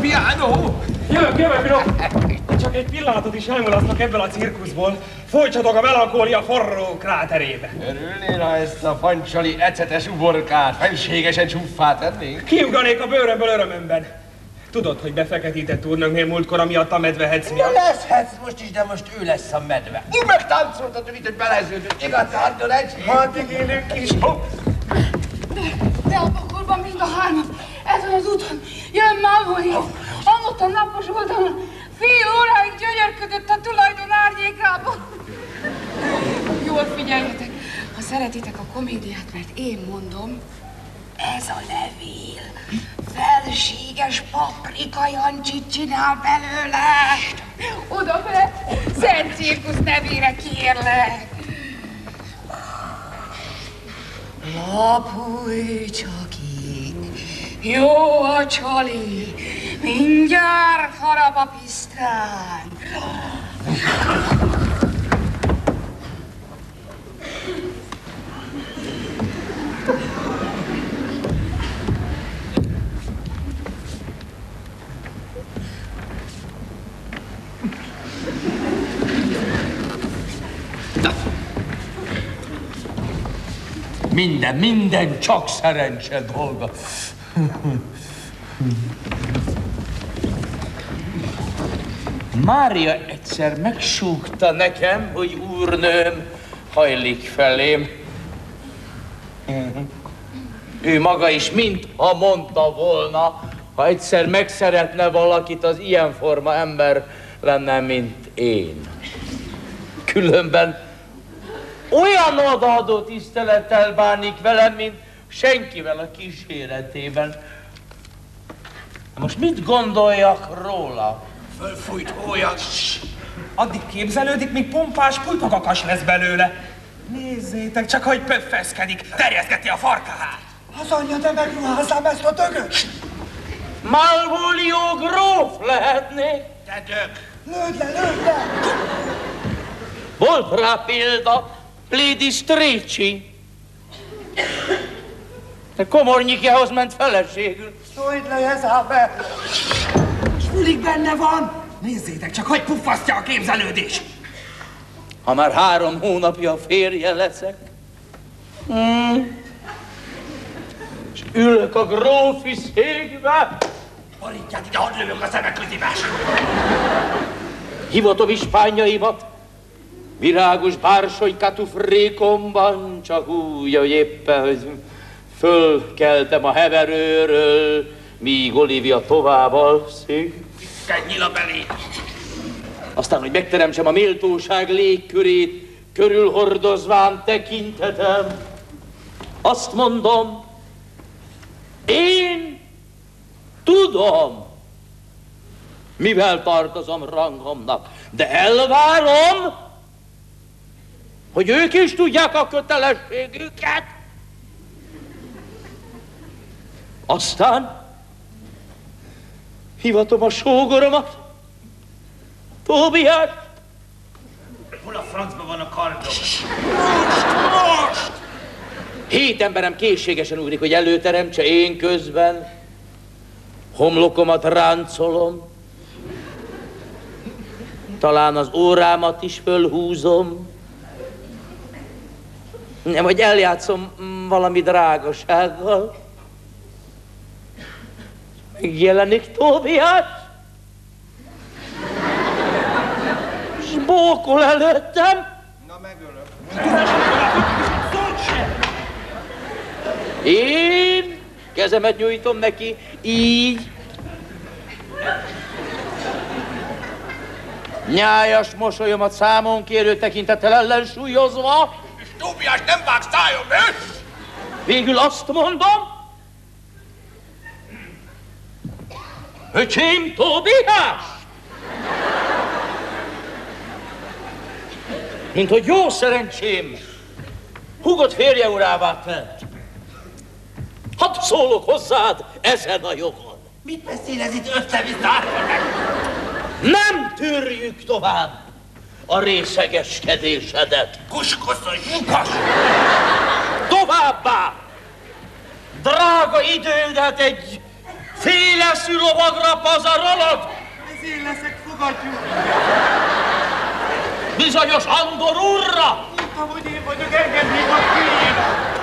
Fabiano! Jövök, jövök, Miro! Csak egy pillanatot is elmulasztok ebből a cirkuszból. Folytsatok a melankólia forró kráterébe. Örülnél, ha ezt a pancsali ecetes uborkát fenségesen csúffá tennénk? Kiuganék a bőrömből örömömben. Tudod, hogy befeketített úrnöknél múltkor, amiatt a medvehetsz miatt? Leszhetsz most is, de most ő lesz a medve. Én meg táncoltatok itt, hogy beleződött. Igaz, Andonecs? Hadd élünk is. De, de a pokolban mind a hármat ezen az úton jön Malvoli. Amott a napos oldalon. Fél óráig gyönyörködött a tulajdon árnyékában. Jól figyeljetek, ha szeretitek a komédiát, mert én mondom, ez a levél felséges paprika Jancsit csinál belőle. Oda be, Szent Cirkusz nevére kérlek. Lapulj csak jó a csali, mindjárt harap a pisztrán. Minden, minden csak szerencse dolga. Mária egyszer megsúgta nekem, hogy úrnőm hajlik felém. Ő maga is mint ha mondta volna, ha egyszer megszeretne valakit, az ilyen forma ember lenne, mint én. Különben olyan odaadó tisztelettel bánik velem, mint senkivel a kíséretében. Most mit gondoljak róla? Fölfújt olyan. Addig képzelődik, míg pompás pulpakakas lesz belőle. Nézzétek csak, hogy pöffeszkedik, terjeszgeti a farkát. Az anyja, de megruházzám ezt a dögöt! Malvolio gróf lehetnék. Te dög! Lőd le, lőd le! Volt rá példa, Lady Stricci. De komornyikához ment feleségül. Szólj le, Jezábe! És mindig benne van! Nézzétek csak, hogy puffasztja a képzelődés! Ha már három hónapja férje leszek. Hmm. És ülök a grófi székbe. Borítját ide, hadd lövök a szemek közibe! Hivatom ispányaimat. Virágos bársonykátú frékomban, csak úgy, hogy éppen, hogy fölkeltem a heverőről, míg Olivia tovább alszik. A belé! Aztán, hogy megteremtsem a méltóság légkörét, körülhordozván tekintetem, azt mondom, én tudom, mivel tartozom rangomnak, de elvárom, hogy ők is tudják a kötelességüket. Aztán hivatom a sógoromat, Tóbiás, Hol a francban van a kardom? Hét emberem készségesen ugrik, hogy előteremtse én közben. Homlokomat ráncolom. Talán az órámat is fölhúzom. Nem, hogy eljátszom mm, valami drágasággal. Megjelenik Tóbiás. És bókol előttem. Na megölök. Én kezemet nyújtom neki, így. Nyájas mosolyomat számon kérő tekintettel ellensúlyozva, Tóbiás, nem vágsz szájon, mi? végül azt mondom, Öcsém Tóbiás! Mint hogy jó szerencsém, hugod férje urává tett. Hadd szólok hozzád ezen a jogon. Mit beszélez itt össze-vissza? Nem tűrjük tovább a részegeskedésedet. Kuskoszolj, lyukas! Továbbá! Drága idődet egy Féleszű lovagra pazarolod? Ez én leszek, fogadjuk. Bizonyos Andor úrra? Tudtam, hogy én vagyok, engem hívott Kéjének.